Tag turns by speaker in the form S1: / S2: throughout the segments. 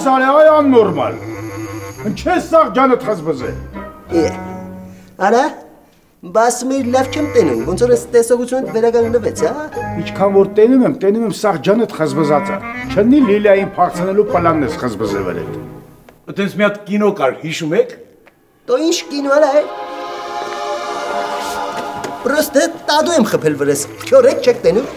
S1: Էս ինչ ես արի, այ աննորմալ։ Ինչես սաղ ջանդ խզբզե։
S2: Արա, բաս մի լավ չեմ տենում, ոնց որ տեսողությունդ վերականգնվեց, հա։
S1: Ինչքան որ տենում եմ, տենում եմ սաղ ջանդ խզբզածա։ Չնի Լիլիային փախցնելու պլանն ես խզբզեվել այդ։
S3: Այդպես մի հատ կինո կար, հիշում եք։
S2: Դու ինչ կինո արա է։ Պրոստը տադու եմ խփել վրես։ Քյորեք չեք տենում։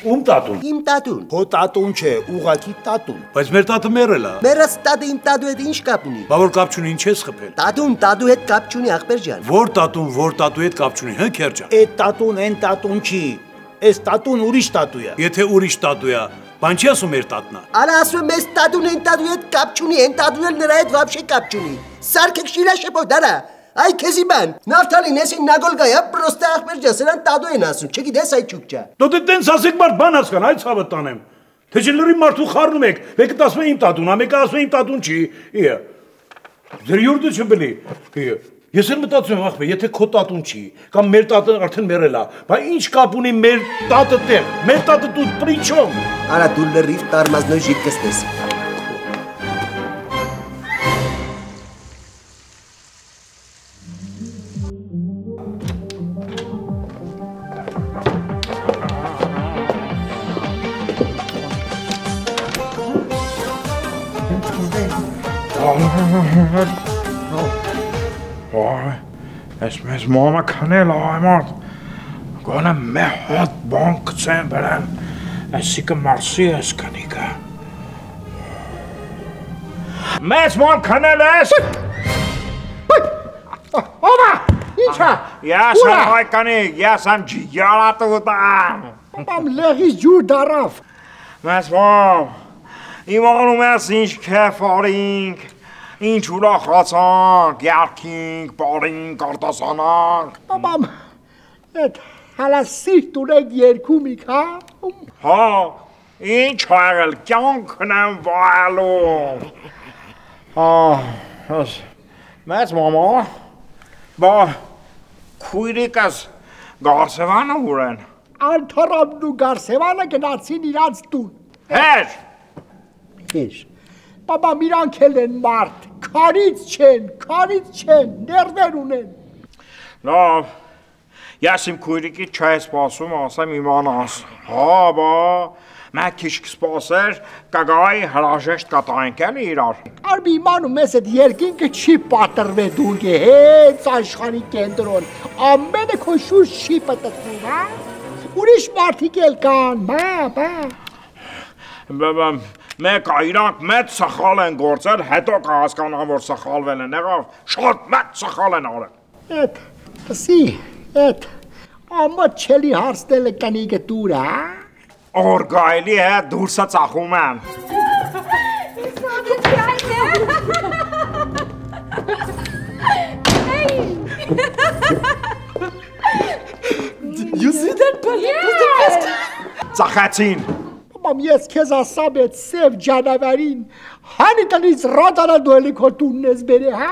S3: Ում տատուն։
S2: Իմ տատուն։
S1: Հո տատուն չէ, ուղակի տատուն։
S3: Բայց մեր տատը մեռել է։
S2: Մերս տադը իմ տադու հետ ինչ կապ ունի։
S3: Բա որ կապ չունի, ինչ ես խփել։
S2: Տադուն տադու հետ կապ չունի ախպեր ջան։
S3: Որ տատուն, որ տատու հետ կապ չունի, հն քերջա։
S1: Այդ տատուն այն տատուն չի։ Այս տատուն ուրիշ տատու է։
S3: Եթե ուրիշ տատու է, բան չի ասում մեր տատնա։
S2: Արա ասում եմ, ես տադուն են տադու հետ կապ չունի, են տադուն էլ նրա հետ վաբշե կապ չունի։ Սարքեք շիլա շեպո դարա։ Այ քեզի բան։ Նավթալին ես ին նագոլգայա պրոստը ախպեր ջան, սրան տադու են ասում։ Չգիտես այ ճուկճա։
S3: Դու դե տենց ասեք մարդ բան հասկան, այ ցավը տանեմ։ Թե չէ լրի մարդու խառնում եք, մեկը ասում է իմ տատուն, մեկը ասում է իմ տատուն չի։ Իա։ Ձեր յուրդը չբնի։ Իա։ Ես էլ մտածում եմ ախպե, եթե քո տատուն չի, կամ մեր տատը արդեն մեռել է, բա ինչ կապ ունի մեր տատը տեղ։ Մեր տատը դու պրիչոմ։
S2: Արա դու լրիվ տարմազնոյ ժիտ կստես։
S1: մամա քանել այմարդ։ Գոնե մի հատ բան կցեն վրան։ Այսիկը մարսի ես կնիկա։ Մեզ մամ քանել ես։ Ո՞վ է։ Ինչա։
S4: Ես եմ հայկանիկ, ես եմ ջիգարատուտամ։
S1: Բամ լեղից ջուր դարավ։
S4: Մեզ մամ, իմանում ես ինչ քեֆ արինք, ինչ ուրախացանք, ярքինք, բարինք, արտասանանք։
S1: Բամ այդ հալա սիրտ ունեք երկումիկ, հա։
S4: Հա, ինչ աղել, կյանքն եմ վայելում։ Հա, հս, մեծ մամա, բա, քույրիկս գարսևանը ուր են։
S1: Անթարամն ու Գարսևանը գնացին իրանց տուն։
S4: Հեր,
S1: Հեշ։ Բաբա միրանք էլ են մարդ, քարից չեն, քարից չեն, ներվեր ունեն։
S4: լավ, ես իմ քույրիկի չայ սպասում, ասեմ իմանաս։ Հա, բա, մեկ քիչ կսպասեր, կգայի հրաժեշտ կտայինք էլի իրար։
S1: Արբի իմանում ես այդ երկինքը չի պատրվե դուրգ է, հենց աշխարի կենտրոն, ամենը քո շուրջ չի պտտվում, հա։ Ուրիշ մարդիկ էլ կան, բա, բա։
S4: Բաբա, մեկ իրանք մեծ սխալ են գործել, հետո կհասկանան, որ սխալվել են, եղավ, շատ մեծ սխալ են արել։
S1: Էդ, սի, էդ, ամոթ չելի հարստել է կնիկը դուր, հա։
S4: Օրգայլի հետ դուրսը ծախում են։
S5: You see that part? Yeah.
S4: Ծախեցին։
S1: Մամ ես քեզ ասամ այդ սև ջանավարին, հանի տնից ռոտանա դու էլի քո տունն ես բերե, հա։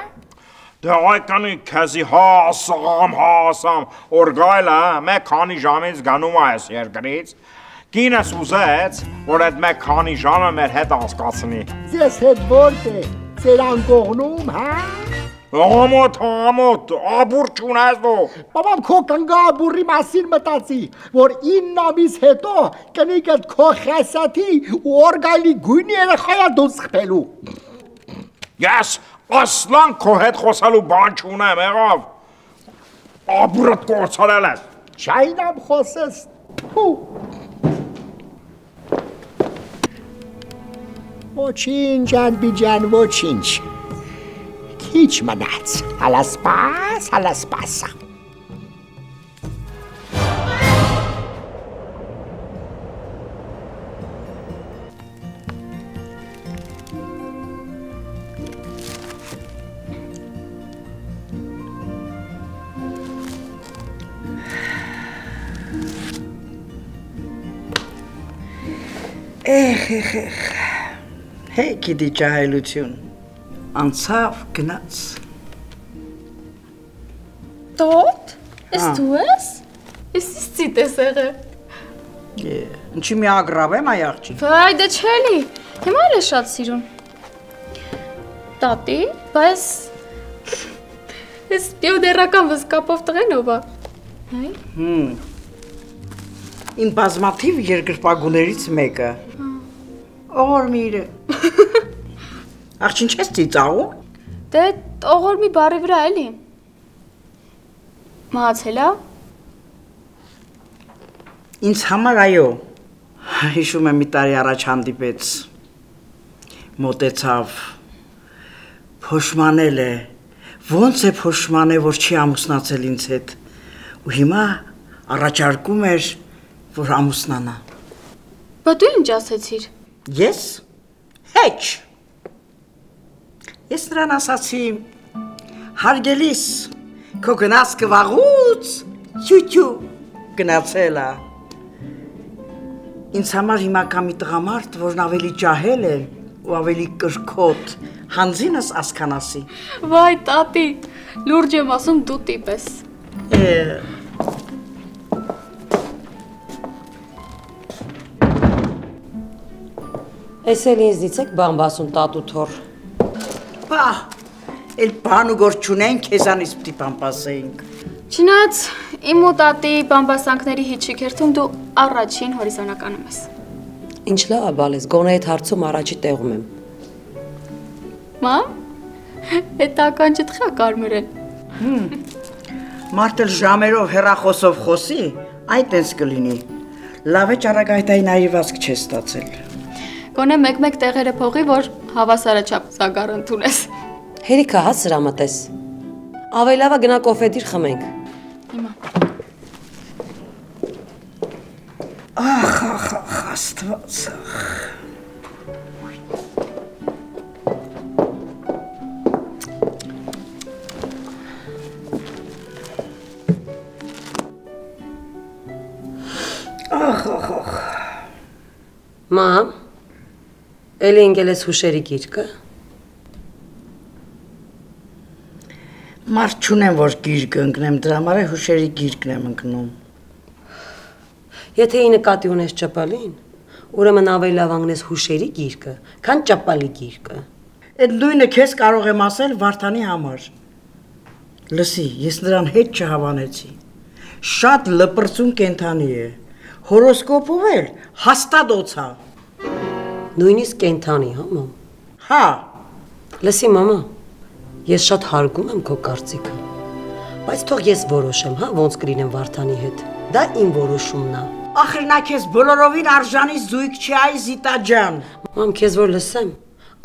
S4: Դե այկանի քեզի հասամ, հասամ, օրգայլը մեկ քանի ժամից գնում է այս երկրից։ Կինս ուզեց, որ այդ մեկ քանի ժամը մեր հետ անցկացնի։
S1: Ձեզ հետ որտե, ձեր անկողնում, հա։
S4: Ամոթ, ամոթ, աբուր չունես դու։
S1: Բաբամ քո կնգա բուրի մասին մտածի, որ 9 ամիս հետո կնիկդ քո խեսաթի ու օրգալի գույնի երեխայա դու սխպելու։
S4: Ես ասլան քո հետ խոսալու բան չունեմ, եղավ։ Աբուրդ կորցրել ես։
S1: Չայնամ խոսես։ Փու։ Ոչինչ, անբիջան, ոչինչ քիչ մնաց։ Հալասպաս, հալասպասա։
S6: Էխ, էխ, էխ։ Հեքի դիճահայլություն։ Անցավ, գնաց։
S5: Dort? Ist du es? Es ist sie desere.
S6: Է, Ինչի մի ագրավ եմ այ աղջիկ։
S5: Վայ, դե չելի։ Հիմա էլ է շատ սիրուն։ Տատի, բայց Ես պիոդերական վսկապով տղեն ով է։ Հայ։
S6: Իմ բազմաթիվ երկրպագուներից մեկը։ Օղորմիրը։ Աղջ ինչ ես ծիծաղում։
S5: Դե օղոր մի բարի վրա էլի։ Մահացելա։
S6: Ինձ համար այո։ Հիշում եմ մի տարի առաջ հանդիպեց։ Մոտեցավ։ Փոշմանել է։ Ոնց է փոշմանե, որ չի ամուսնացել ինձ հետ։ Ու հիմա առաջարկում էր, որ ամուսնանա։
S5: Բա դու ինչ ասեցիր։
S6: Ես հեչ։ Ես նրան ասացի. Հարգելիս, քո գնացքը վաղուց չուչու գնացել է։ Ինձ համար հիմա կա մի տղամարդ, որն ավելի ջահել է ու ավելի կրկոտ, հանձինս ասկանասի։
S5: Վայ, տատի, լուրջ եմ ասում դու տիպ ես։
S6: Է,
S7: Էս էլ ինձնից եք բան բասում տատու թոր։
S6: Բա, էլ բան ու գոր չունեն, քեզանից պիտի բան պասեինք։
S5: Չնայած իմ ու տատի բամբասանքների հիչիքերթում դու առաջին հորիզոնականում ես։
S7: Ինչ լավ է բալես, գոնե այդ հարցում առաջի տեղում եմ։
S5: Մամ, այդ ականջը թխա կարմրեն։
S6: Մարդը ժամերով հերախոսով խոսի, այդ էս կլինի։ Լավ է ճարագայթային այրվածք չես ստացել։
S5: Գոնե մեկ-մեկ տեղերը փողի, որ հավասարը չափ զագար ընդունես։
S7: Հերիքա հա սրա մտես։ Ավելի լավ է գնա կոֆեդիր խմենք։
S5: Հիմա։
S6: Աստված։
S7: Մամ, էլի ընկել ես հուշերի գիրկը։
S6: Մարդ չունեմ, որ գիրք ընկնեմ, դրա համար է հուշերի գիրկն եմ ընկնում։
S7: Եթե ի նկատի ունես ճապալին, ուրեմն ավելի լավ անգնես հուշերի գիրկը, քան ճապալի գիրկը։
S6: Այդ նույնը քեզ կարող եմ ասել Վարդանի համար։ Լսի, ես նրան հետ չհավանեցի։ Շատ լպրծուն կենթանի է։ Հորոսկոպով էլ հաստատ օցա։
S7: Նույնիսկ կենթանի, հա մամ։
S6: Հա,
S7: Լսի մամա, ես շատ հարգում եմ քո կարծիքը։ Բայց թող ես որոշեմ, հա, ոնց կլինեմ Վարդանի հետ։ Դա իմ որոշումն է։
S6: ախր նա քեզ բոլորովին արժանի զույգ չի այ Զիտա ջան։
S7: Մամ, քեզ որ լսեմ,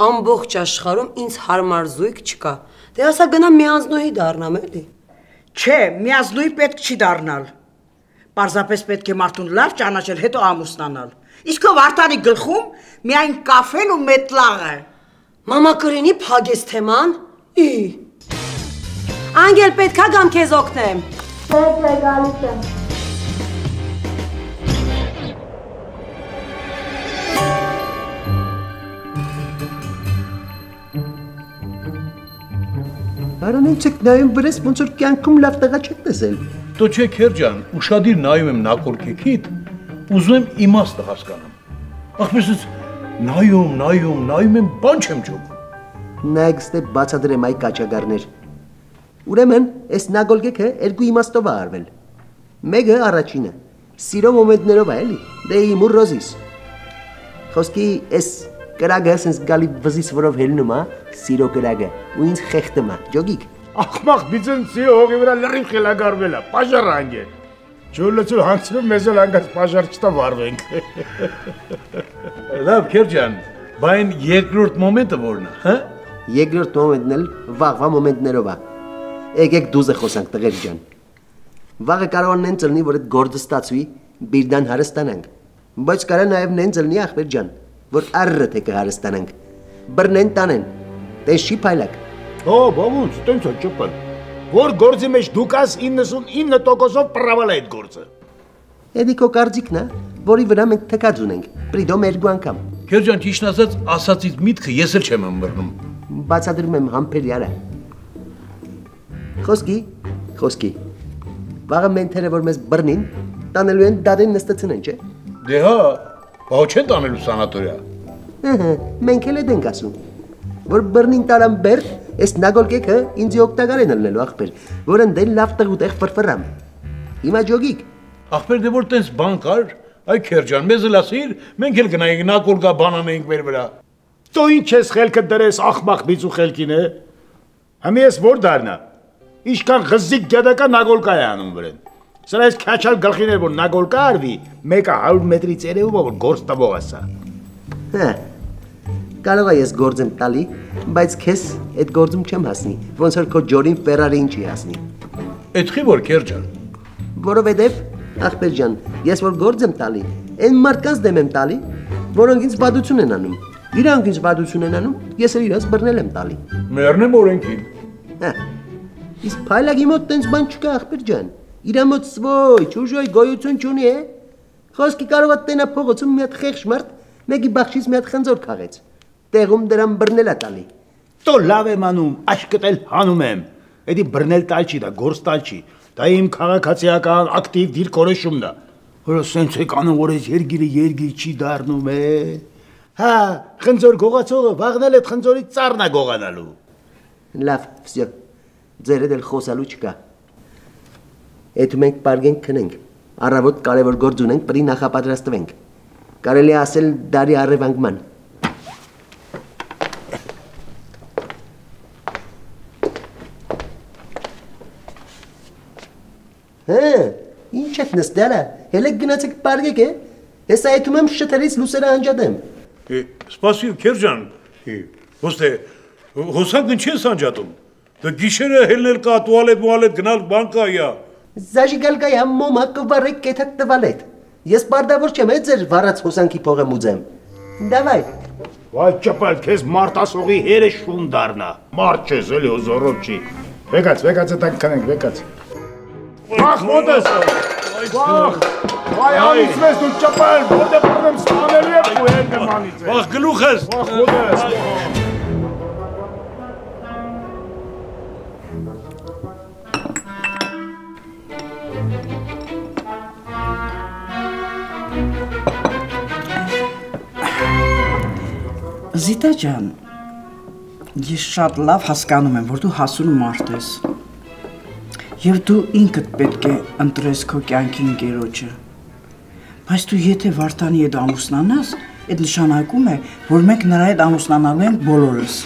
S7: ամբողջ աշխարհում ինձ հարմար զույգ չկա։ Դե ասա գնամ միանձնուհի դառնամ էլի։
S6: Չէ, միազնույն պետք չի դառնալ։ Պարզապես պետք է մարդուն լավ ճանաչել, հետո ամուսնանալ։ Իսկ ով Վարդանի գլխում միայն կաֆեն ու մետլաղը։
S7: Մամա կրինի փագես թեման։ Ի։ Անգել պետքա գամ քեզ օգնեմ։
S2: Արանեն չեք նայում վրես, ոնց որ կյանքում լավ տղա չեք տեսել։
S3: Դու չէ քերջան, ուշադիր նայում եմ նակորքեքիդ, ուզում եմ իմաստը հասկանամ։ Ախպեսից նայում, նայում, նայում եմ, բան չեմ ճոգում։
S2: Նայեք ստե բացադրեմ այ կաչագարներ։ Ուրեմն, այս նագոլգեքը երկու իմաստով է արվել։ Մեկը առաջինը, սիրո մոմենտներով է էլի, դե իմ ու ռոզիս։ Խոսքի այս կրագը սենց գալի վզիս որով հելնում է, սիրո կրագը, ու ինձ խեղտում է, ջոգիկ։
S8: Ախմախ բիզնսի հողի վրա լրիվ խելագարվել է, պաժար անգե։ Ջոլեցու հանցնում մեզ էլ անգած պաժար չտա վարվենք։
S3: Լավ, քերջան, բայն երկրորդ մոմենտը որն է, հա?
S2: Երկրորդ մոմենտն էլ վաղվա մոմենտներով է։ Եկեք դուզը խոսանք տղեր ջան։ Վաղը կարող է նեն ծլնի, որ այդ գործը ստացվի, բիրդան հարստանանք։ Բայց կարա նաև նեն ծլնի ախպեր ջան, որ առը թե կհարստանանք։ Բռնեն տանեն։ Տես չի փայլակ։
S8: Հո, բավուց, տենց է ճպել։ Որ գործի մեջ դուք աս 99%-ով պրավալ է այդ գործը։
S2: Էդի քո կարծիքն է, որի վրա մենք թքած ունենք։ Պրիդոմ երկու անգամ։
S3: Քերջան ճիշտ ասած, ասացից միտքը ես էլ չեմ ըմբռնում։
S2: Բացատրում եմ համբերյալը։ Խոսքի, խոսքի։ Վաղը մենթերը որ մեզ բռնին, տանելու են դադեն նստեցնեն, չէ։
S3: Դե հա, բա չեն տանելու սանատորիա։
S2: Ահա, մենք էլ ենք ասում։ Որ բռնին տարան բեր, այս նագոլկեքը ինձ օգտակար են ելնելու ախպեր, որ ընդել լավ տղուտեղ ֆրֆրամ։ Հիմա ջոգիկ,
S3: Ախպեր դե որ տես բան կար, այ Քերջան, մեզ էլ ասիր, մենք էլ գնայինք նակոլկա բանանեինք մեր վրա։
S8: Դու ինչ ես խելքը դրես ախմախ բիծու խելքին է։ Համի ես որ դառնա։ Իշքան ղզիկ գդակա նագոլկա է անում վրեն։ Սրա ես քաչալ գլխին էր որ նագոլկա արվի, մեկը 100 մետրից երևում որ գործ տվող ասա։
S2: հա։ Կարող է ես գործեմ տալի, բայց քեզ այդ գործում չեմ հասնի, ոնց որ քո ջորին Ֆերարին չի հասնի։
S3: Էդխի որ Քերջան։
S2: Որովհետև ախպեր ջան, ես որ գործ եմ տալի, այն մարդկանց դեմ եմ տալի, որոնք ինձ բադություն են անում։ Իրանք ինձ բադություն են անում, ես էլ իրաց բռնել եմ տալի։
S3: Մեռնեմ օրենքին։
S2: Հա։ Իսկ փայլագի մոտ տենց բան չկա ախպեր ջան։ Իրա մոտ սվոյ, ճուժոյ գոյություն չունի է։ Խոսքի կարող է տենա փողոցում մի հատ խեղճ մարդ, մեկի բախշից մի հատ խնձոր քաղեց։ Տեղում դրան բռնել է տալի։
S8: Տո լավ եմ անում, աշկտել հանում եմ։ Էդի բռնել տալ չի, դա գործ տալ չի։ Դա իմ քաղաքացիական ակտիվ դիրքորոշումն է։ Որ սենց է կանոն որ այս երգիրը երգիր չի դառնում է։ Հա, խնձոր գողացողը վաղնել այդ խնձորի ծառնա գողանալու։
S2: Լավ, վсё։ Ձերը դել խոսալու չկա։ Այդ մենք բարգենք քնենք։ Առավոտ կարևոր գործ ունենք, պրի նախապատրաստվենք։ Կարելի է ասել դարի առևանգման։ Հա, ինչ եք նստելը։ Հələ գնացեք բարգեք է։ Ես այդում եմ շտերից լուսերը անջատեմ։
S3: Սպասիու Քերջան։ Ոստե հոսակն չես անջատում։ Դե գիշերը հելնել կա տուալետ մուալետ գնալ բանկա յա։
S2: Զաժիգալկայ համոմա կվարեք կեթակ տվալետ։ Ես բարդավոր չեմ, է ձեր վարած հոսանքի փողը մուծեմ։ Դավայ։
S8: Վայ ճպալ, քեզ մարտասողի հերը շուն դառնա։ Մարդ չես էլի օզորով չի։ Վեկած, վեկած տակ կանենք, վեկած։ Վախ մոտես։ Վախ։ Վայ անիցվես դու ճպալ, որտե բռնեմ ստանելու եմ ու հետ նմանից։
S3: Վախ գլուխս։
S8: Վախ մոտես։
S6: Զիտա ջան, ես շատ լավ հասկանում եմ, որ դու հասուն մարդ ես։ Եվ դու ինքդ պետք է ընտրես քո կյանքի ընկերոջը։ Բայց դու եթե Վարդանի հետ ամուսնանաս, այդ նշանակում է, որ մենք նրա հետ ամուսնանալու ենք բոլորս։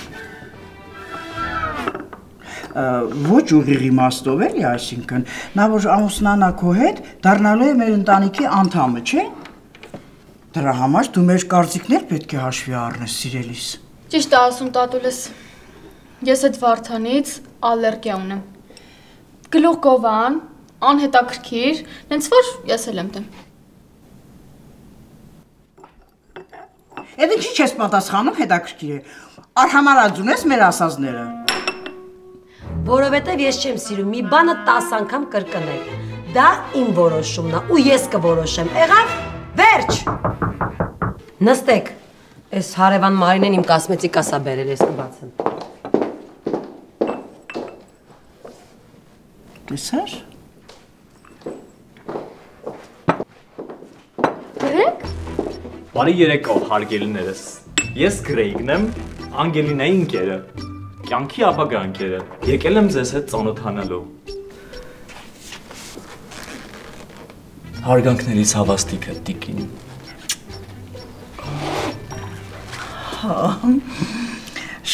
S6: Ոչ ուղիղ իմաստով էլի, այսինքն, նա որ ամուսնանա քո հետ, դառնալու է մեր ընտանիքի անդամը, չէ՞։ Դրա համար դու մեր կարծիքներ պետք է հաշվի առնես, սիրելիս։
S5: Ճիշտ է ասում տատուլս։ Ես այդ Վարդանից ալերգիա ունեմ։ Գլուխ գովան, անհետաքրքիր, նենց որ ես էլ եմ դեմ։
S6: Այդ ինչի չես պատասխանում, հետաքրքիր է։ Արհամարած ունես մեր ասածները։
S7: Որովհետև ես չեմ սիրում մի բանը 10 անգամ կրկնել։ Դա իմ որոշումն է ու ես կորոշեմ։ Եղավ։ Վերջ։ Նստեք։ Այս հարևան Մարինեն իմ կասմեցի կասա բերել, ես կբացեմ։
S6: Տեսար։
S5: Գրեք։
S9: Բարի երեկո, հարգելիներս։ Ես Գրեյգն եմ, Անգելինայի ընկերը։ Կյանքի ապագա ընկերը։ Եկել եմ ձեզ հետ ծանոթանալու։ Հարգանքներից հավաստիքը տիկին։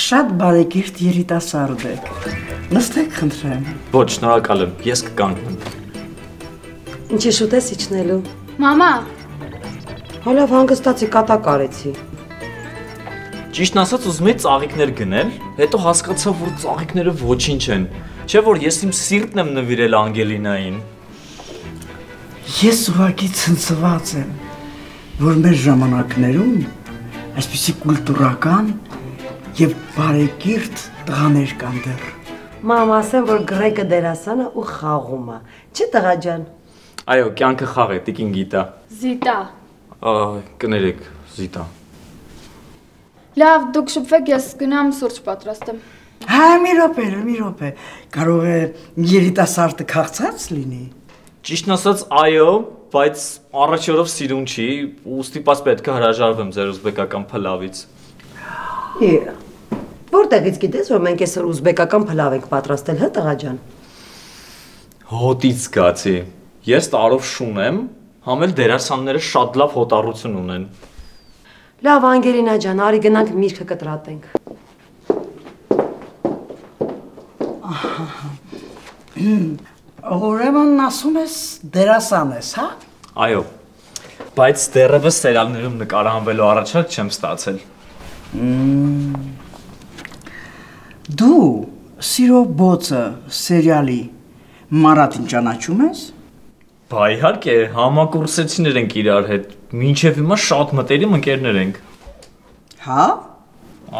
S6: Շատ բարեկիրթ երիտասարդ եք։ Նստեք, խնդրեմ։
S9: Ոչ, շնորհակալ եմ, ես կկանգնեմ։
S7: Ինչի շուտ ես իջնելու։
S5: Մամա,
S7: Հալավ հանգստացի կատակ արեցի։
S9: Ճիշտն ասած ուզում եի ծաղիկներ գնել, հետո հասկացա, որ ծաղիկները ոչինչ են։ Չէ որ ես իմ սիրտն եմ նվիրել Անգելինային։
S6: Ես ուղղակի ցնցված եմ, որ մեր ժամանակներում այսպիսի կուլտուրական եւ բարեկիրթ տղաներ կան դեռ։
S7: Մամ ասեմ, որ գրեկը դերասանը ու խաղում է։ Չի տղա ջան։
S9: Այո, կյանքը խաղ է, տիկին գիտա։
S5: Զիտա,
S9: կներեք, Զիտա։
S5: Լավ, դուք շփվեք, ես գնամ սուրճ պատրաստեմ։
S6: Հա, մի րոպե, մի րոպե։ Կարող է երիտասարդը քաղցած լինի։
S9: Ճիշտն ասած, այո, բայց առաջերով սիրուն չի, ու ստիպած պետք է հրաժարվեմ ձեր ուզբեկական փլավից։
S7: Իա։ Որտեղից գիտես, որ մենք այսօր ուզբեկական փլավ ենք պատրաստել, հա տղա ջան։
S9: Հոտից գացի։ Ես տարով շուն եմ, համ էլ դերասանները շատ լավ հոտառություն ունեն։
S7: Լավ, Անգելինա ջան, արի գնանք միրգը կտրատենք։
S6: Ուրեմն ասում ես դերասան ես, հա։
S9: Այո։ Բայց դեռևս սերիալներում նկարահանվելու առաջարկ չեմ ստացել։
S6: Դու Սիրո բոցը սերիալի Մարատին ճանաչում ես։
S9: Բա իհարկե, համակուրսեցիներ ենք իրար հետ։ Մինչև հիմա շատ մտերիմ ընկերներ ենք։
S6: Հա։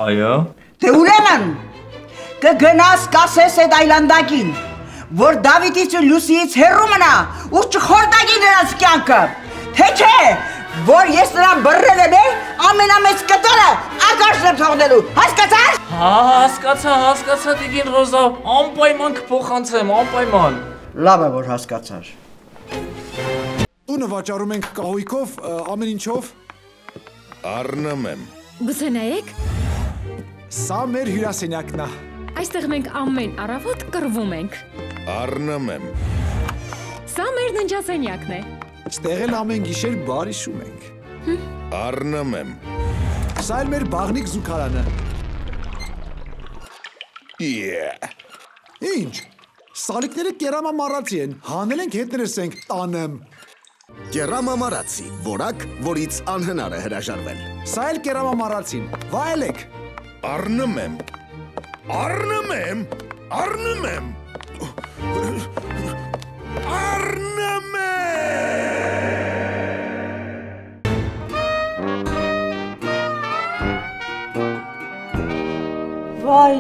S9: Այո։
S6: Դե ուրեմն կգնաս կասես այդ այլանդակին, որ Դավիթից ու Լուսիից հեռու մնա ու չխորտակի նրանց կյանքը։ Թե չէ, որ ես նրան բռնել եմ ամենամեծ կտորը ակաշն եմ թողնելու։ Հասկացա՞ր։
S9: Հա, հասկացա, հասկացա Տիգին Ռոզա, անպայման կփոխանցեմ, անպայման։
S6: Լավ է որ հասկացար։
S10: Տունը վաճառում ենք կահույքով, ամեն ինչով։
S11: Առնում եմ։
S12: Գուցե նայեք,
S10: Սա մեր հյուրասենյակն է։
S12: այստեղ մենք ամեն առավոտ կռվում ենք։
S11: Առնում եմ։
S12: Սա մեր ննջասենյակն է։
S10: Ստեղ էլ ամեն գիշեր բարի շում ենք։
S11: Առնում եմ։
S10: Սա էլ մեր բաղնիկ զուգարանը։
S11: Yeah։
S10: Ինչ։ Սալիկները կերամամարացի են։ Հանել ենք հետներս ենք տանեմ։
S13: Կերամամարացի, որակ, որից անհնար է հրաժարվել։
S10: Սա էլ կերամամարացին։ Վայելեք։
S11: Առնում եմ։ Առնում եմ։ Առնում եմ։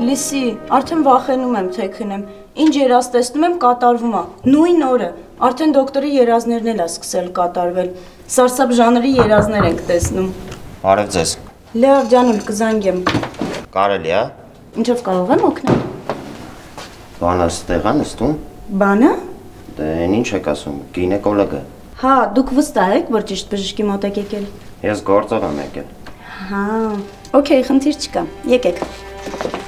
S14: լիսի, արդեն վախենում եմ, թե քնեմ։ Ինչ երազ տեսնում եմ կատարվում է։ Նույն օրը, արդեն դոկտորի երազներն էլ է սկսել կատարվել։ Սարսափ ժանրի երազներ ենք տեսնում։
S15: Բարև ձեզ։
S14: Լավ, ջանուլ, կզանգեմ։
S15: Կարելի է։
S14: Ինչով կարող եմ օգնել։
S15: Բանը ստեղ է նստում։
S14: Բանը։
S15: Դե ինչ եք ասում, գինեկոլոգը։
S14: Հա, դուք վստահ եք, որ ճիշտ բժշկի մոտ եք եկել։
S15: Ես գործով եմ եկել։
S14: Հա, օքեյ, խնդիր չկա։ Եկեք։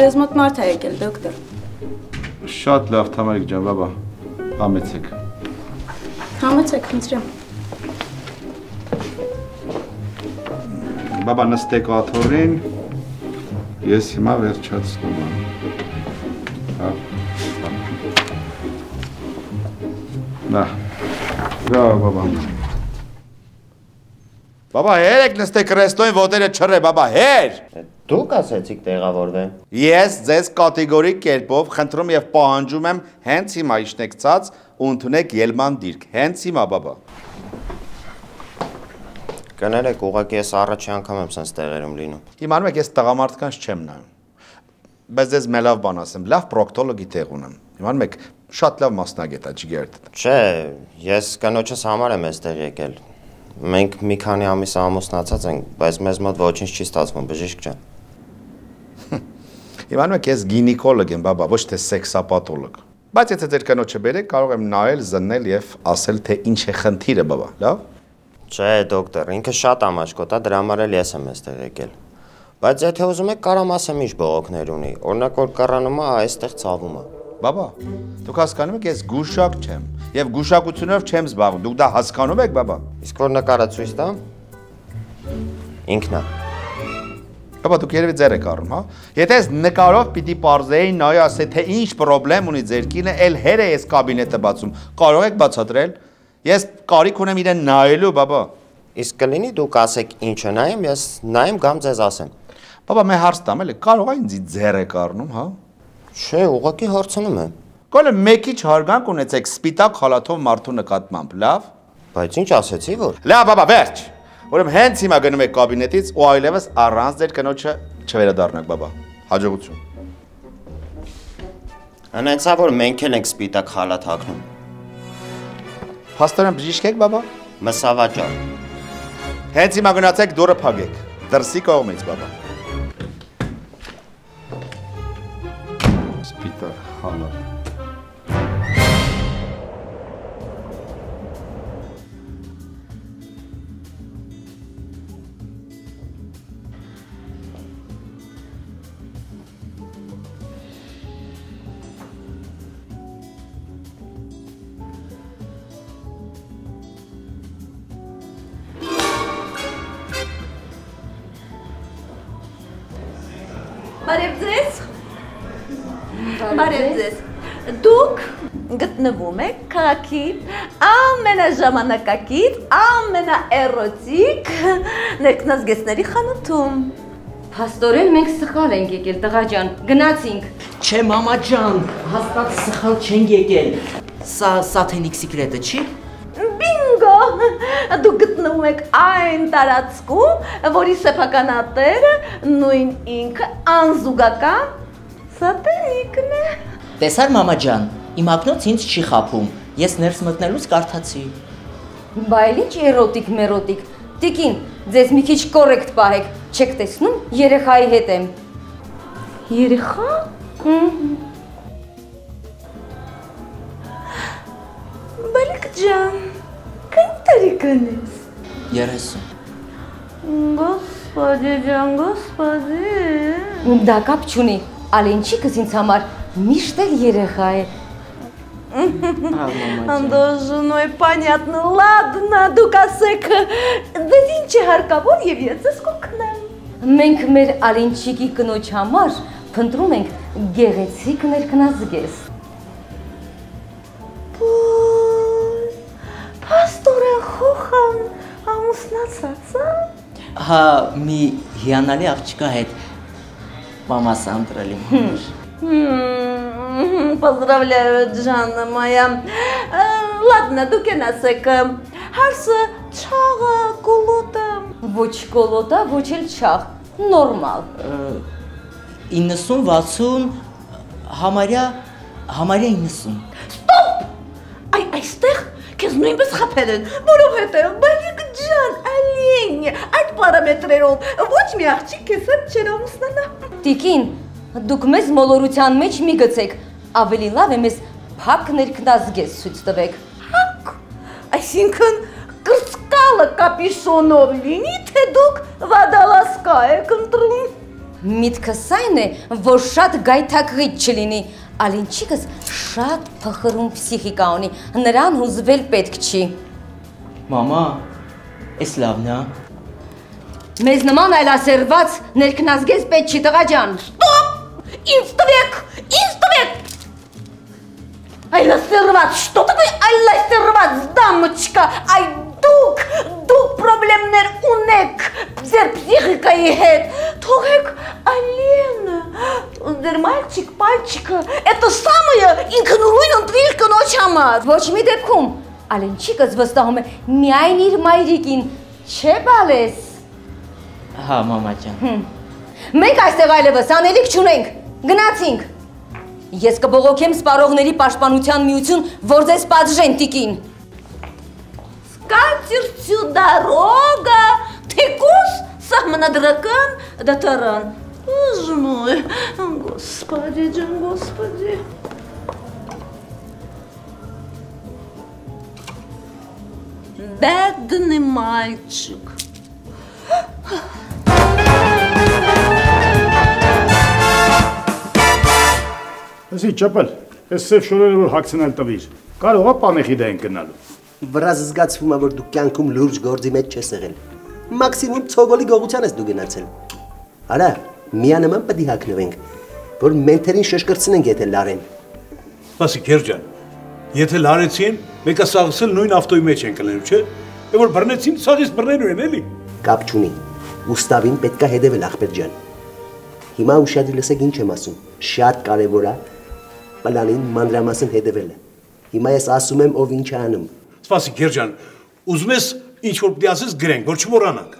S14: Ձեզ մոտ մարդ է եկել, դոկտոր։
S16: Շատ լավ, Թամարիկ ջան, բաբա։ Համեցեք։
S14: Համեցեք, խնդրեմ։
S16: Բաբա նստեք աթորին։ Ես հիմա վերջացնում եմ։ Հա։ հա։ Նա։ Բա, բաբա։
S17: Բաբա, հեր եք նստեք ռեստոյին ոտերը չռե, բաբա, հեր։
S15: Դուք ասեցիք տեղավորվեմ։
S17: Ես ձեզ կատեգորիկ կերպով խնդրում եւ պահանջում եմ հենց հիմա իշնեկցած ու ընդունեք ելման դիրք։ Հենց հիմա, բաբա։
S15: Կներեք, ուղղակի ես առաջի անգամ եմ sense տեղերում լինում։
S17: Իմանում եք, ես տղամարդկանց չեմ նայում։ Բայց ձեզ մի լավ բան ասեմ, լավ պրոկտոլոգի տեղ ունեմ։ Իմանում եք, շատ լավ մասնագետ է, ջիգերտ։
S15: Չէ, ես կնոջս համար եմ այստեղ եկել։ Մենք մի քանի ամիս ամուսնացած ենք, բայց մեզ մոտ ոչինչ չի ստացվում, բժիշկ ջան։
S17: Իմանում եք, ես գինեկոլոգ եմ, բաբա, ոչ թե սեքսապաթոլոգ։ Բայց եթե ձեր կնոջը բերեք, կարող եմ նայել, զննել եւ ասել, թե ինչ է խնդիրը, բաբա, լավ։
S15: Չէ, դոկտոր, ինքը շատ ամաչկոտ է, դրա համար էլ ես եմ այստեղ եկել։ Բայց եթե ուզում եք, կարամ ասեմ ինչ բողոքներ ունի։ Օրինակ որ կռանում է, այստեղ ցավում է։
S17: Բաբա, դուք հասկանում եք, ես գուշակ չեմ եւ գուշակությունով չեմ զբաղվում։ Դուք դա հասկանում եք, բաբա։
S15: Իսկ որ նկարը ցույց տամ։ Ինքն է։
S17: Բաբա, դուք երևի ձեր եք առնում, հա։ Եթե ես նկարով պիտի parzեի, նայ ասե թե ինչ խնդրեմ ունի ձեր կինը, ել հեր է ես կաբինետը բացում։ Կարող եք բացատրել։ Ես կարիք ունեմ իրեն նայելու, բաբա։
S15: Իսկ կլինի դուք ասեք ինչը նայեմ, ես նայեմ կամ ձեզ ասեմ։
S17: Բաբա, მე հարց տամ, էլի կարող է ինձ ձեր եք առնում, հա։
S15: Չէ, ուղղակի հարցնում եմ։
S17: Գոլը մեկի չհարգանք ունեցեք սպիտակ խալաթով մարդու նկատմամբ, լավ։
S15: Բայց ինչ ասեցի որ։
S17: Լավ, բաբա, վերջ։ Ուրեմն հենց հիմա գնում եք կաբինետից ու այլևս առանց ձեր կնոջը չվերադառնաք, բաբա։ Հաջողություն։
S15: Հնեցա որ մենք էլ ենք սպիտակ խալաթ հագնում։
S17: Փաստորեն բժիշկ եք, բաբա։
S15: Մսավաճառ։
S17: Հենց հիմա գնացեք դուրը փակեք։ Դրսի կողմից, բաբա։
S18: Սպիտակ խալաթ։
S19: Բարև ձեզ։ Բարև ձեզ։ Դուք գտնվում եք քաղաքի ամենաժամանակակից, ամենաէրոտիկ ներքնազգեստների խանութում։
S20: Փաստորեն մենք սխալ ենք եկել, տղա ջան։ Գնացինք։
S21: Չէ, մամա ջան, հաստատ սխալ չենք եկել։ Սա սաթենիկ սիկրետը չի։
S19: Բինգո։ Դուք գտնվում եք այն տարածքում, որի սեփականատերը նույն ինքը անզուգական սատենիկն է։
S21: Տեսար մամա ջան, իմ ակնոց ինձ չի խափում։ Ես ներս մտնելուց կարդացի։
S20: Բա էլ ինչ էրոտիկ մերոտիկ։ Տիկին, ձեզ մի քիչ կորեկտ պահեք։ Չեք տեսնում, երեխայի հետ եմ։
S19: Երեխա։ Բալիկ ջան, քան տարեկան ես։
S21: 30։
S19: Սպոդի ջան, Գոսպոդի։ Ում
S20: դա կապ չունի, Ալենչիկս ինձ համար միշտ էլ երեխա է։
S19: Он должен, ой, понятно. Ладно, դուք ասեք, դե ինչ է հարկավոր եւ ես ես կօգնեմ։
S20: Մենք մեր Ալենչիկի կնոջ համար փնտրում ենք գեղեցիկ ներքնազգես։
S19: Պաստորը խոխան ամուսնացած, հա՞
S21: Հա, մի հիանալի աղջկա հետ մամա Սանդրալի համար։
S19: М, Поздравляю, Джанна моя. Э, Ладно, դուք են ասեք, հարսը չաղը կոլոտը։
S20: Ոչ կոլոտա, ոչ էլ չաղ։ Նորմալ։
S21: 90-60 համարյա համարյա 90։
S19: Այ այստեղ քեզ նույնպես խփել են, որովհետև բալիկ ալին, այդ պարամետրերով ոչ մի աղջիկ քեզ հետ չեր ամուսնանա։
S20: Տիկին, դուք մեզ մոլորության մեջ մի գցեք։ Ավելի լավ է մեզ փակ ներքնազգես ցույց տվեք։
S19: Այսինքն կրծկալը կապիշոնով լինի, թե դուք վադալասկա եք ընտրում։
S20: Միտքս այն է, որ շատ գայթակղիչ չլինի։ Ալինչիկս շատ փխրուն պսիխիկա ունի, նրան հուզվել պետք չի։
S21: Մամա, Էս լավն է։
S20: Մեզ նման այլասերված ներքնազգեզ պետք չի տղա ջան։ Ստոպ!
S19: Ինձ տվեք, ինձ տվեք։ Այլասերված, что такое այլասերված, дамочка, այ դուք, դուք խնդիրներ ունեք ձեր ֆիզիկայի հետ։ Թողեք Ալենը։ Ձեր мальчик, пальчикը, это самое ինքնուրույն ընտրիր կնոջ համար։
S20: Ոչ մի դեպքում Ալենչիկս վստահում է միայն իր մայրիկին, չէ բալես։
S21: Հա, մամա ջան։
S20: Մենք այստեղ այլևս անելիք չունենք։ Գնացինք։ Ես կբողոքեմ սպառողների պաշտպանության միություն, որ ձեզ պատժեն տիկին։
S19: Скатертью дорога, թեկուս սահմանադրական դատարան։ Ուժնոյ, господи, ջան, господи։ Бедный мальчик։
S8: Ասի ճապել, այս սև շորերը որ հագցնել տվիր։ Կարողա պանեխիդ են գնալու։
S2: Վրազ զգացվում է, որ դու կյանքում լուրջ գործի մեջ չես եղել։ Մաքսիմում ցոգոլի գողության ես դու գնացել։ Արա, միանման պետք է հակնվենք, որ մենթերին շշկրցնենք, եթե լարեն։
S3: Ասի Գերջան, եթե լարեցին, մեկը սաղսել նույն ավտոյի մեջ են կլենում, չէ՞։ Է որ բռնեցին, սաղից բռնելու են, էլի։
S2: Կապ չունի։ Ուստավին պետքա հետևել ախպեր ջան։ Հիմա ուշադրի լսեք ինչ եմ ասում։ Շատ կարևոր է պլանին մանրամասն հետևելը։ Հիմա ես ասում եմ ով ինչ է անում։
S3: Սպասի Գերջան, ուզում ես ինչ որ պիտի ասես գրենք, որ չմոռանանք։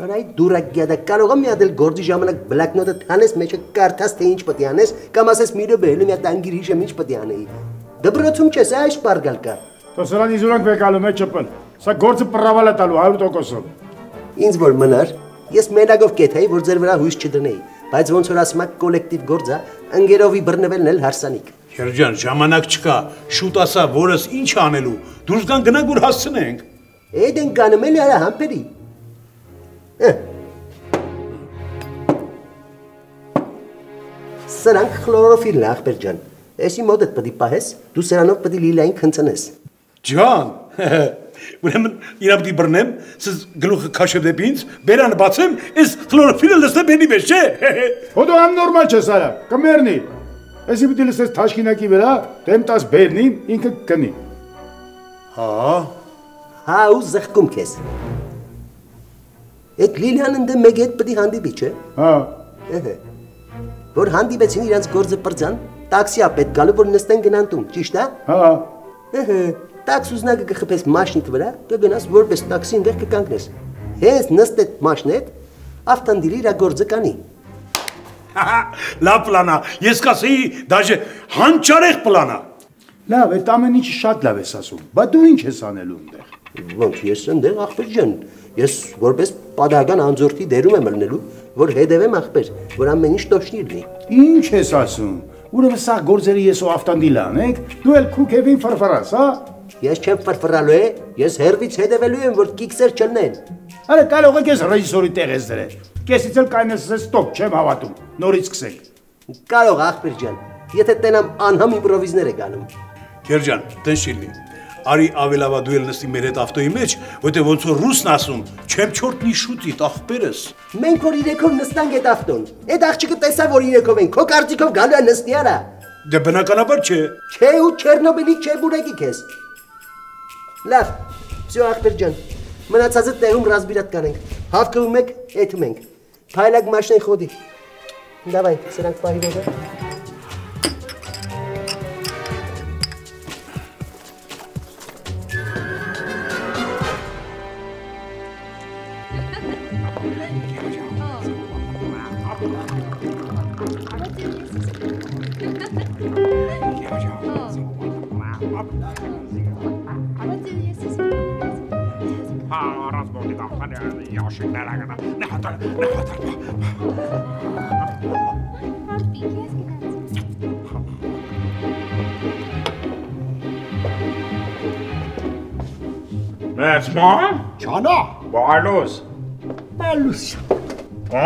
S2: Արայ դուրագյադա կարող եմ մի հատ էլ գործի ժամանակ բլակնոտը հանես մեջը կարդաս թե ինչ պետք է անես կամ ասես մի րոպե էլ մի հատ անգիր հիշեմ ինչ պետք է անեի։ Դբրոցում չես այս բարգալ կա։
S8: Թո սրան իզուրանք վեկալում է չպն։ Սա գործը պրավալ է տալու 100%-ով։
S2: Ինձ որ մնար, ես մենակով կեթեի, որ ձեր վրա հույս չդնեի, բայց ոնց որ ասում եք կոլեկտիվ գործ է, ընկերովի բռնվելն էլ հարսանիք։
S3: Երջան, ժամանակ չկա։ Շուտ ասա, որս ինչ անելու։ Դուրս գան գնանք որ հասցնենք։
S2: Էդ են կանում էլի արա համբերի։ Սրանք խլորոֆիլն է, ախպեր ջան։ Էսի մոդդ պետք է պահես, դու սրանով պետք է լիլային քնցնես։
S3: Ջան, ուրեմն իրա պիտի բռնեմ, սս գլուխը քաշեմ դեպի ինձ, բերանը բացեմ, այս խլորոֆիլը լսեմ բերի մեջ, չէ։
S8: Հոդո աննորմալ չես արա, կմերնի։ Էսի պիտի լսես թաշկինակի վրա, դեմ տաս բերնին, ինքը կնի։
S2: Հա։ Հա ու զղկում քեզ։ Այդ Լիլիան ընդ մեկ հետ պետք է հանդիպի, չէ։
S8: Հա։
S2: Էհե։ Որ հանդիպեցին իրանց գործը բրձան, տաքսիա պետք գալու որ նստեն գնան տուն, ճիշտ է։
S8: Հա։
S2: Ըհը, տաքս ուզնակը կխփես մաշնիկ վրա, կգնաս որպես տաքսի ընդեղ կկանգնես։ Հենց նստեց մաշնետ, ավտանդիրի իր գործը կանի։ հա, հա,
S3: Լավ պլանա, ես կասեի դաժե հանճարեղ պլանա։
S8: Լավ, այդ ամեն ինչը շատ լավ ես ասում, բա դու ինչ ես անելու ընդեղ։
S2: Ոնց ես ընդեղ ախպեր ջան, ես որպես պատահական անձորդի դերում եմ ելնելու, որ հետևեմ ախպեր, որ ամեն ինչ ճոշնի լինի։
S8: Ինչ ես ասում։ Ուրեմն սա գործերը ես ու ավտանդիլ անենք, դու էլ քուքևին ֆրֆրաս, հա։
S2: Ես չեմ ֆրֆրալու է, ես հերվից հետևելու եմ, որ կիքսեր չլնեն։
S8: Արա կարող եք ես ռեժիսորի տեղ ես դրել։ Կեսից էլ կայնես ես ստոպ, չեմ հավատում։ Նորից սկսենք։
S2: Կարող ախպեր ջան, եթե տենամ անհամ իմպրովիզներ եք անում։
S3: Երջան, տեն չի լինի Արի ավելավա դու էլ նստի մեր հետ ավտոյի մեջ, որտեղ ոնց որ ռուսն ասում, չեմ չորտնի շուտի ախպերս։
S2: Մենք որ իրեքով նստանք այդ ավտոն։ Այդ աղջիկը տեսա որ իրեքով են, քո կարծիքով գալու է նստի արա։
S3: Դե բնականաբար չէ։
S2: Չէ ու Չերնոբիլի չէ բուրեկի քեզ։ Լավ, всё ախպեր ջան։ Մնացածը տեղում ռազմիրատ կանենք։ Հավքվում եք, եթում ենք։ Փայլակ մաշնեն խոդի։ Դավայ, սրանք պահի ողը։
S1: Mecman?
S4: Cana? Balus.
S1: Balus.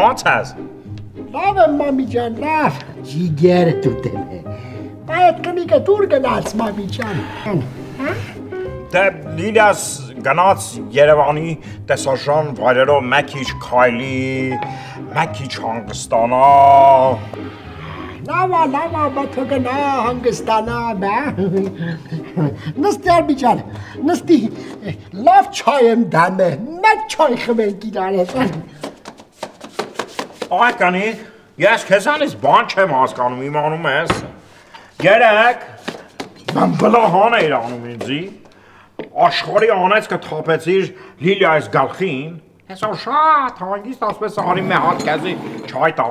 S1: Onțaz. Lavă, mami, ce-am lavă. Gigeră tu te կնիկը դուր գնաց մամի ջան։
S4: Դե Լիլիաս գնաց Երևանի տեսաշան վայրերով մեկ քիչ քայլի, մեկ քիչ հանգստանա։
S1: Լավա, լավա, բաթո գնա հանգստանա, բա։ Նստի արբի ջան, նստի։ Լավ չայ եմ դանը, մեկ չայ խմենք իրար հետ։
S4: Այ կանի, ես քեզանից բան չեմ հասկանում, իմանում ես։ Գերեք, mən բլահան էիր անում ինձի, աշխարի անեց կթապեցիր լիլիայս գալխին, հեսա շատ հանգիստ ասպես արի մե հատ կեզի չայ տա։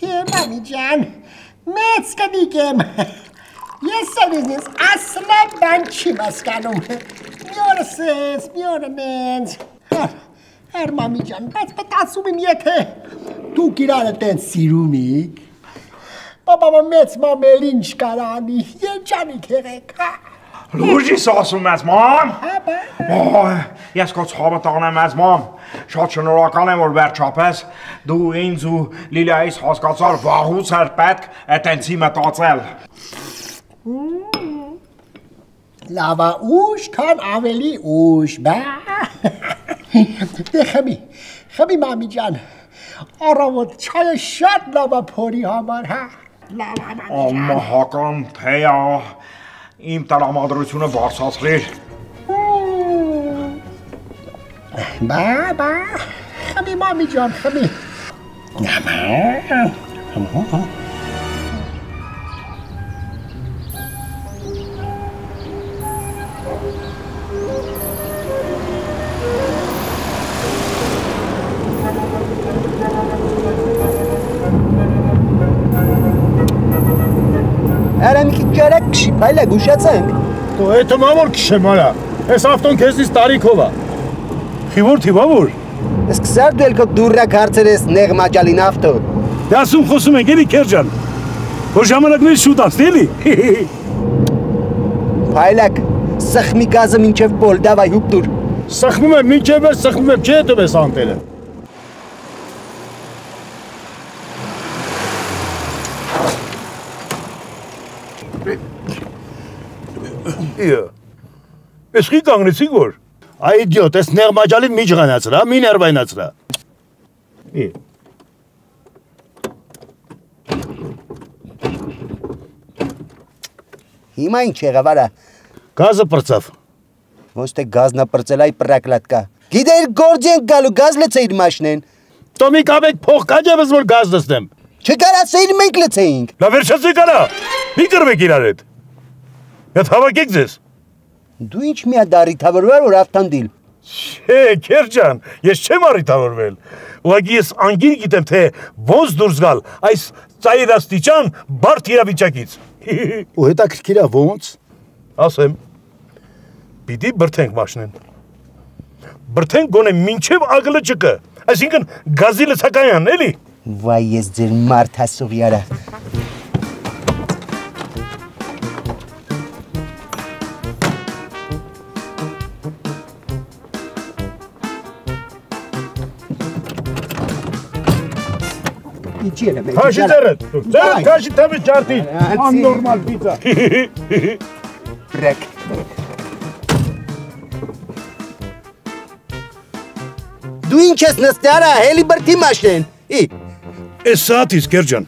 S1: Հե, մամի ջան, մեծ կնիկ եմ։ Ես սովիզնից ասլա բան չիմ հասկանում։ Մի օրը սես, մի օրը նենց։ Հեր մամի ջան, բայց մտածում եմ եթե դուք իրանը տեն սիրում եք, բաբամը մեծ մամել ինչ կարանի, երջանիկ եղեք, հա։
S4: Լուրջիս ասում ես մամ։ Ոյ, ես քո ցավը տանեմ ես մամ։ Շատ շնորհակալ եմ որ վերջապես դու ինձ ու Լիլիայից հասկացար վաղուց էր պետք այտենցի մտածել։
S1: Լավա ուշ, քան ավելի ուշ, բա։ Դե խմի, խմի մամի ջան։ Առավոտ չայը շատ լավ է փորի համար, հա։
S4: Ամահական թեյա իմ տրամադրությունը բարձրացրիր։
S1: Բա, բա, խմի մամի ջան, խմի։ Նամա։
S2: քշի, փայլա գուշացանք։
S8: Դու հետո մամոր քշեմ արա։ Այս ավտոն քեզնից տարիքով է։
S3: Խիվոր թիվավոր։
S2: Իսկ սար դու ելքո դուրրակ հարցեր ես նեղ մաջալին ավտո։
S3: Դասում խոսում ենք էլի Քերջան։ Որ ժամանակներ շուտ անցնի էլի։
S2: Փայլակ, սխմի գազը մինչև պոլ, դավայ հուպ դուր։
S8: Սխմում եմ, մինչև ես սխմում եմ, չէ՞ դու ես անտելը։
S3: Իա։ Ես խի կանգնեցի գոր։
S8: Այ իդիոտ, ես նեղմաջալին մի ջղանացրա, մի ներվայնացրա։ Ի։
S2: Հիմա ինչ եղավ արա։
S8: Գազը պրծավ։
S2: Ոչ թե գազնա պրծել այ պրակլատկա։ Գիտեր գործ ենք գալու գազ լցեիր մաշնեն։
S8: Տո մի կապեք փող կաջևս որ գազ լցնեմ։
S2: Չկարացեիր մենք լցեինք։
S3: Լավ վերջացի կարա։ Մի կրվեք իրար հետ։ Եթ հավաքեք ձեզ։
S2: Դու ինչ միա դարիթավորվել որ ավտանդիլ։
S3: Չէ, Քերջան, ես չեմ առիթավորվել։ Ուղղակի ես անգին գիտեմ թե ոնց դուրս գալ այս ծայրաստիճան բարդ իրավիճակից։
S8: Ու հետաքրքիր է ոնց։
S3: Ասեմ։ Պիտի բրթենք մաշնեն։ Բրթենք գոնե մինչև ագլճկը, այսինքն գազի լցակայան, էլի։
S2: Վայ ես ձեր մարդ հասուղի արա։ Ինչի էլ եմ։
S3: Քաշի ձեռդ։ Ձեռդ քաշի թավի ջարտի։ Աննորմալ պիցա։
S2: Բրեք։ Դու ինչ ես նստի արա, հելի բրթի մաշեն։ Ի։
S3: Էս սաատից Քերջան։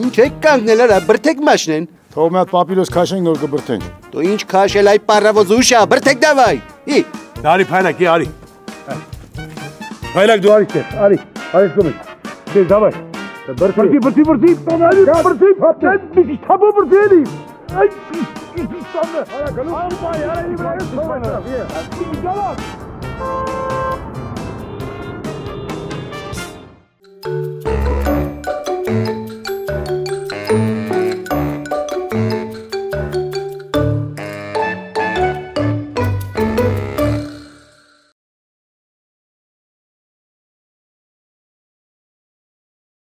S2: Ինչ
S8: Թող մի հատ պապիրոս քաշենք նոր կբրթենք։
S2: Դու ինչ քաշել այ պարավոզ ուշա, բրթեք դավայ։ Ի։
S3: Արի փայլակ, արի։ Փայլակ դու արի, արի։ Արի կոմի։ Դե դավայ։ Բրթի, բրթի, բրթի, տոնալի, բրթի, բրթի, մի թափո բրթի։ Այ ինչ ստանա, արա գալու։ Ամբայ, արա իբրահիմ, թողա։ Գալա։